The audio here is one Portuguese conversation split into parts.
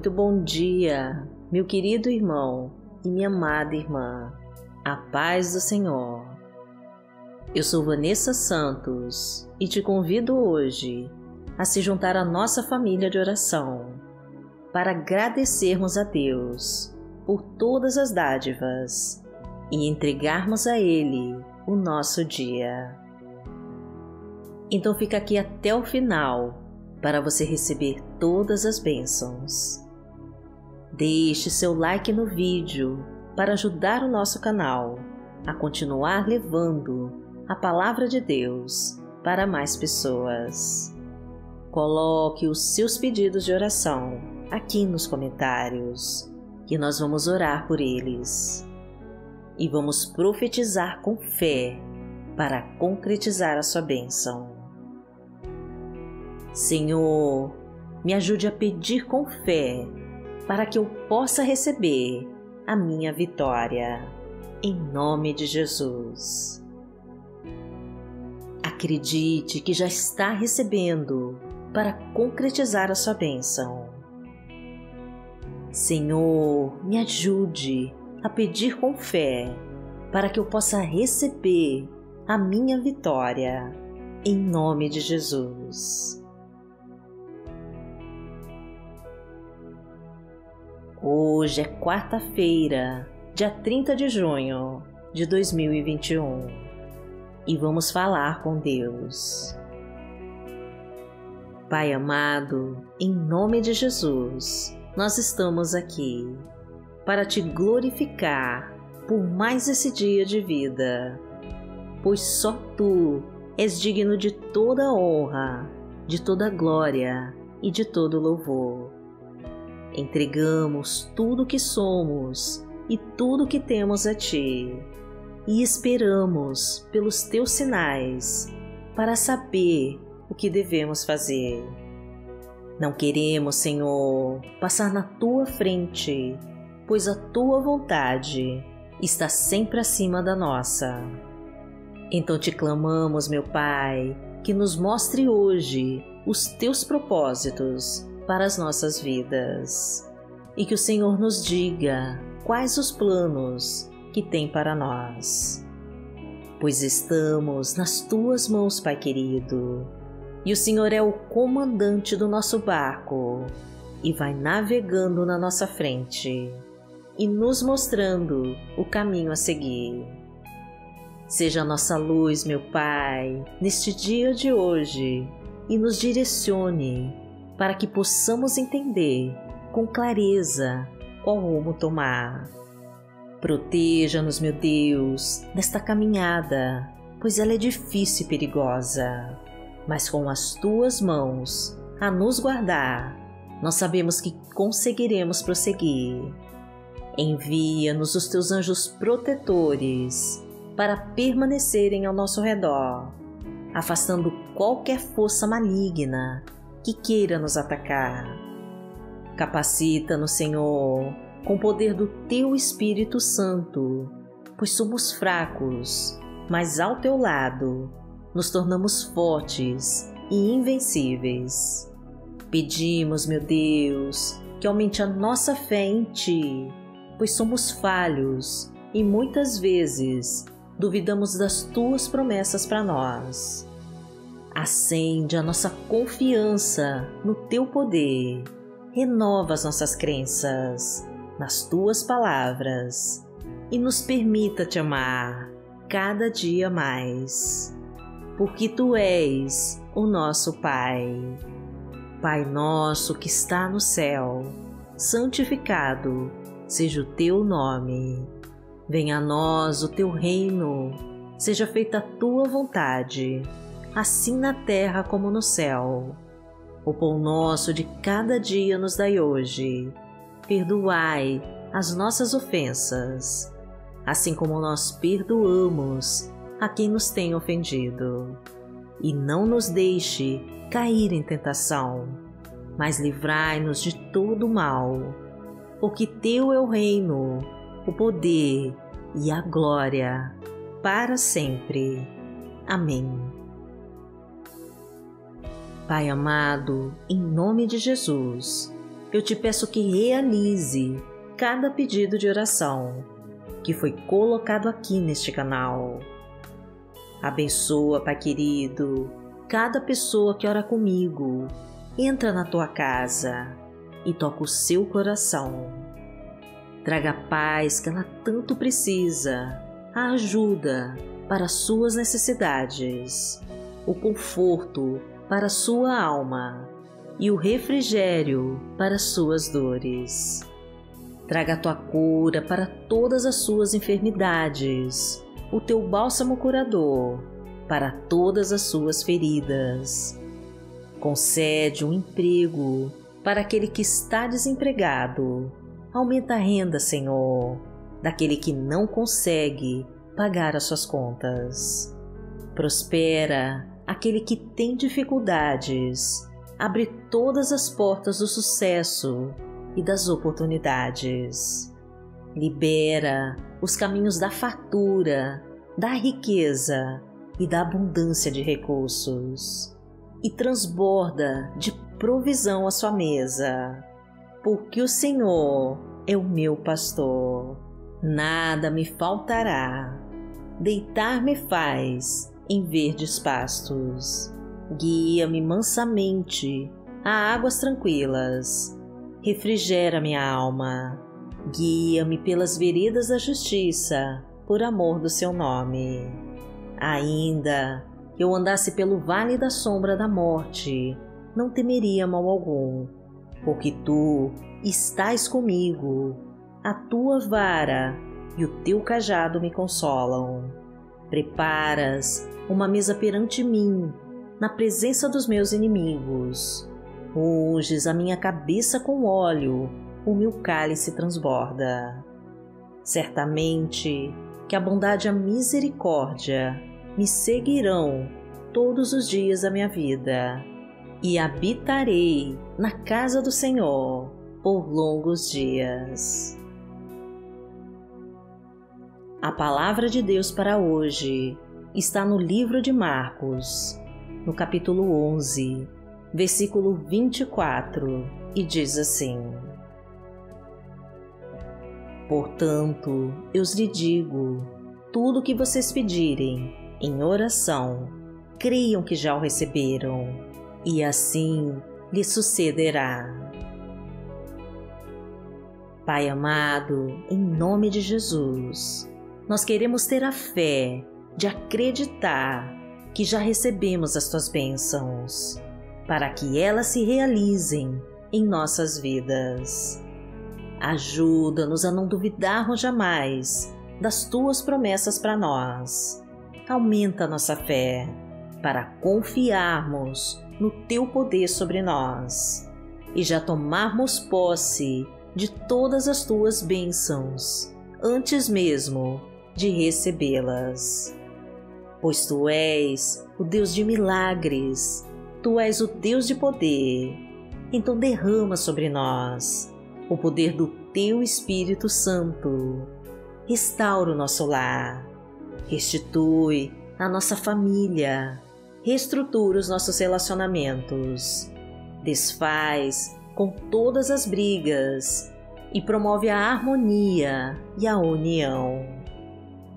Muito bom dia, meu querido irmão e minha amada irmã. A paz do Senhor. Eu sou Vanessa Santos e te convido hoje a se juntar à nossa família de oração para agradecermos a Deus por todas as dádivas e entregarmos a Ele o nosso dia. Então fica aqui até o final para você receber todas as bênçãos. Deixe seu like no vídeo para ajudar o nosso canal a continuar levando a palavra de Deus para mais pessoas. Coloque os seus pedidos de oração aqui nos comentários, que nós vamos orar por eles. E vamos profetizar com fé para concretizar a sua bênção. Senhor, me ajude a pedir com fé para que eu possa receber a minha vitória. Em nome de Jesus. Acredite que já está recebendo para concretizar a sua bênção. Senhor, me ajude a pedir com fé para que eu possa receber a minha vitória. Em nome de Jesus. Hoje é quarta-feira, dia 30 de junho de 2021 e vamos falar com Deus. Pai amado, em nome de Jesus, nós estamos aqui para te glorificar por mais esse dia de vida, pois só tu és digno de toda honra, de toda glória e de todo louvor. Entregamos tudo o que somos e tudo o que temos a Ti, e esperamos pelos Teus sinais para saber o que devemos fazer. Não queremos, Senhor, passar na Tua frente, pois a Tua vontade está sempre acima da nossa. Então te clamamos, meu Pai, que nos mostre hoje os Teus propósitos para as nossas vidas e que o Senhor nos diga quais os planos que tem para nós. Pois estamos nas tuas mãos, Pai querido, e o Senhor é o comandante do nosso barco e vai navegando na nossa frente e nos mostrando o caminho a seguir. Seja a nossa luz, meu Pai, neste dia de hoje e nos direcione para que possamos entender com clareza qual rumo tomar. Proteja-nos, meu Deus, nesta caminhada, pois ela é difícil e perigosa, mas com as tuas mãos a nos guardar, nós sabemos que conseguiremos prosseguir. Envia-nos os teus anjos protetores para permanecerem ao nosso redor, afastando qualquer força maligna que queira nos atacar. Capacita-nos, Senhor, com o poder do Teu Espírito Santo, pois somos fracos, mas ao Teu lado nos tornamos fortes e invencíveis. Pedimos, meu Deus, que aumente a nossa fé em Ti, pois somos falhos e muitas vezes duvidamos das Tuas promessas para nós. Acende a nossa confiança no teu poder. Renova as nossas crenças nas tuas palavras e nos permita te amar cada dia mais. Porque tu és o nosso Pai. Pai nosso que está no céu, santificado seja o teu nome. Venha a nós o teu reino, seja feita a tua vontade assim na terra como no céu. O pão nosso de cada dia nos dai hoje. Perdoai as nossas ofensas, assim como nós perdoamos a quem nos tem ofendido. E não nos deixe cair em tentação, mas livrai-nos de todo mal, porque Teu é o reino, o poder e a glória, para sempre. Amém. Pai amado, em nome de Jesus, eu te peço que realize cada pedido de oração que foi colocado aqui neste canal. Abençoa, Pai querido, cada pessoa que ora comigo. Entra na tua casa e toca o seu coração. Traga a paz que ela tanto precisa, a ajuda para suas necessidades, o conforto para sua alma e o refrigério para suas dores. Traga a tua cura para todas as suas enfermidades, o teu bálsamo curador para todas as suas feridas. Concede um emprego para aquele que está desempregado. Aumenta a renda, Senhor, daquele que não consegue pagar as suas contas. Prospera aquele que tem dificuldades. Abre todas as portas do sucesso e das oportunidades. Libera os caminhos da fartura, da riqueza e da abundância de recursos. E transborda de provisão a sua mesa, porque o Senhor é o meu pastor. Nada me faltará. Deitar-me faz em verdes pastos. Guia-me mansamente a águas tranquilas refrigera minha alma. Guia-me pelas veredas da justiça, por amor do seu nome. Ainda que eu andasse pelo vale da sombra da morte, não temeria mal algum, porque tu estás comigo, a tua vara e o teu cajado me consolam. Preparas uma mesa perante mim, na presença dos meus inimigos Unges a minha cabeça com óleo, o meu cálice transborda. Certamente que a bondade e a misericórdia me seguirão todos os dias da minha vida, e habitarei na casa do Senhor por longos dias. A palavra de Deus para hoje está no livro de Marcos, no capítulo 11 versículo 24, e diz assim: Portanto, eu lhe digo: tudo o que vocês pedirem em oração, creiam que já o receberam, e assim lhe sucederá. Pai amado, em nome de Jesus, nós queremos ter a fé de acreditar que já recebemos as tuas bênçãos para que elas se realizem em nossas vidas. Ajuda-nos a não duvidarmos jamais das tuas promessas para nós. Aumenta nossa fé para confiarmos no teu poder sobre nós e já tomarmos posse de todas as tuas bênçãos antes mesmo de recebê-las. Pois tu és o Deus de milagres Tu és o Deus de poder, então derrama sobre nós o poder do Teu Espírito Santo. Restaura o nosso lar, restitui a nossa família, reestrutura os nossos relacionamentos, desfaz com todas as brigas e promove a harmonia e a união.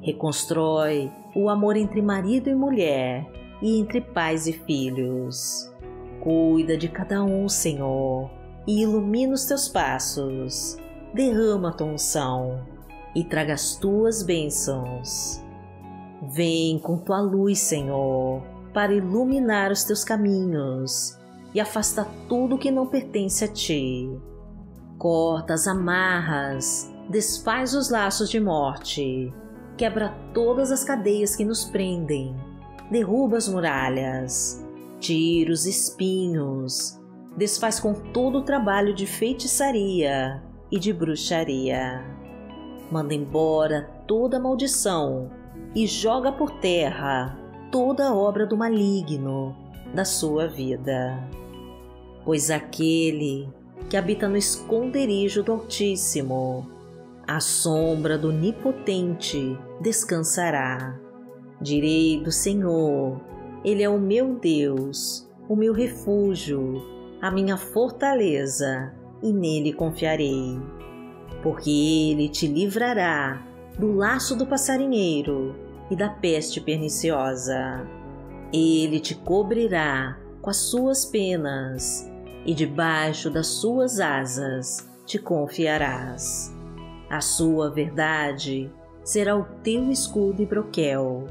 Reconstrói o amor entre marido e mulher e entre pais e filhos. Cuida de cada um, Senhor, e ilumina os teus passos. Derrama a tua unção e traga as tuas bênçãos. Vem com tua luz, Senhor, para iluminar os teus caminhos e afasta tudo que não pertence a ti. Corta as amarras, desfaz os laços de morte, quebra todas as cadeias que nos prendem derruba as muralhas, tira os espinhos, desfaz com todo o trabalho de feitiçaria e de bruxaria. Manda embora toda maldição e joga por terra toda obra do maligno da sua vida. Pois aquele que habita no esconderijo do Altíssimo, à sombra do Onipotente descansará. Direi do Senhor: Ele é o meu Deus, o meu refúgio, a minha fortaleza, e nele confiarei. Porque ele te livrará do laço do passarinheiro e da peste perniciosa. Ele te cobrirá com as suas penas e debaixo das suas asas te confiarás. A sua verdade será o teu escudo e broquel.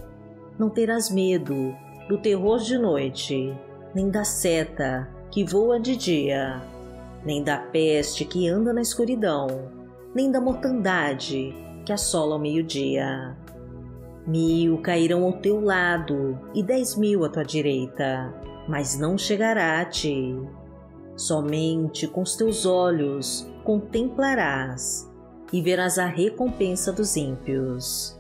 Não terás medo do terror de noite, nem da seta que voa de dia, nem da peste que anda na escuridão, nem da mortandade que assola ao meio-dia. Mil cairão ao teu lado e dez mil à tua direita, mas não chegará a ti. Somente com os teus olhos contemplarás e verás a recompensa dos ímpios.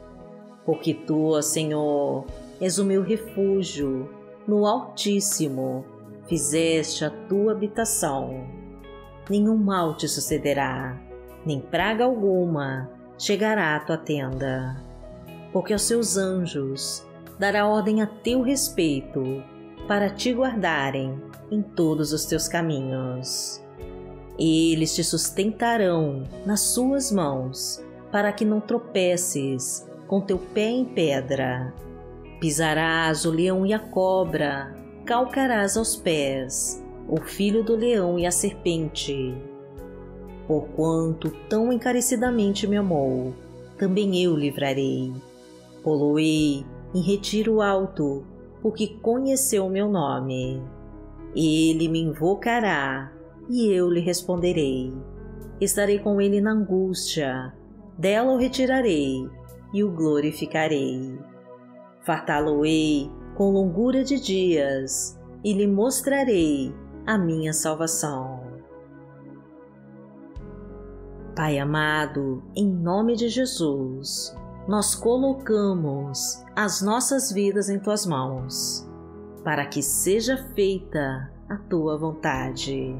Porque tu, Senhor, és o meu refúgio, no Altíssimo fizeste a tua habitação. Nenhum mal te sucederá, nem praga alguma chegará à tua tenda. Porque aos seus anjos dará ordem a teu respeito, para te guardarem em todos os teus caminhos. Eles te sustentarão nas suas mãos, para que não tropeces com teu pé em pedra. Pisarás o leão e a cobra, calcarás aos pés o filho do leão e a serpente. Porquanto tão encarecidamente me amou, também eu livrarei. Poloei em retiro alto, porque conheceu meu nome. Ele me invocará e eu lhe responderei. Estarei com ele na angústia, dela o retirarei e o glorificarei. Fartá-lo-ei com longura de dias e lhe mostrarei a minha salvação. Pai amado, em nome de Jesus, nós colocamos as nossas vidas em tuas mãos, para que seja feita a tua vontade.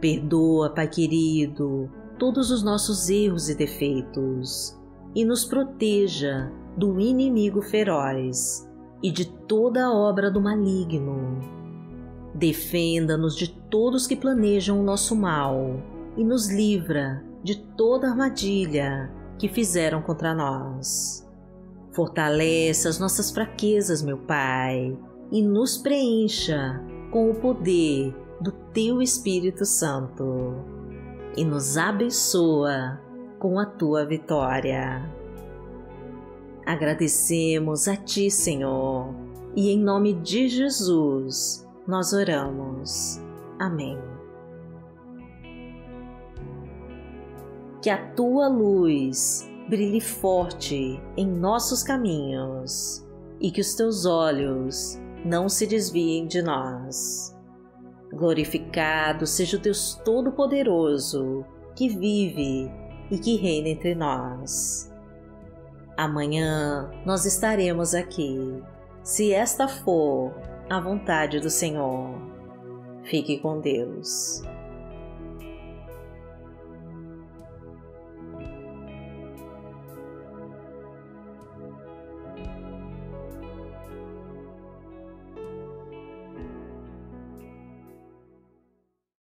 Perdoa, Pai querido, todos os nossos erros e defeitos e nos proteja do inimigo feroz e de toda a obra do maligno. Defenda-nos de todos que planejam o nosso mal e nos livra de toda armadilha que fizeram contra nós. Fortalece as nossas fraquezas, meu Pai, e nos preencha com o poder do Teu Espírito Santo e nos abençoa com a Tua vitória. Agradecemos a Ti, Senhor, e em nome de Jesus nós oramos. Amém. Que a Tua luz brilhe forte em nossos caminhos e que os Teus olhos não se desviem de nós Glorificado seja o Deus Todo-Poderoso, que vive e que reina entre nós. Amanhã nós estaremos aqui, se esta for a vontade do Senhor. Fique com Deus.